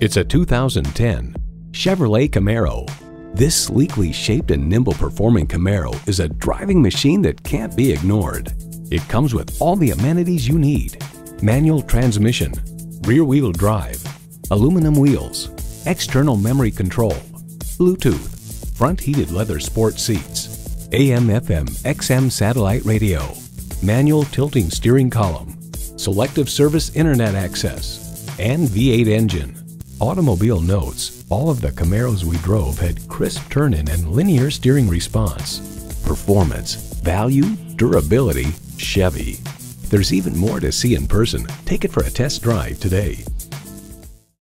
It's a 2010 Chevrolet Camaro. This sleekly shaped and nimble performing Camaro is a driving machine that can't be ignored. It comes with all the amenities you need. Manual transmission, rear wheel drive, aluminum wheels, external memory control, Bluetooth, front heated leather sport seats, AM FM XM satellite radio, manual tilting steering column, selective service internet access, and V8 engine. Automobile notes all of the Camaros we drove had crisp turn-in and linear steering response. Performance, value, durability, Chevy. There's even more to see in person. Take it for a test drive today.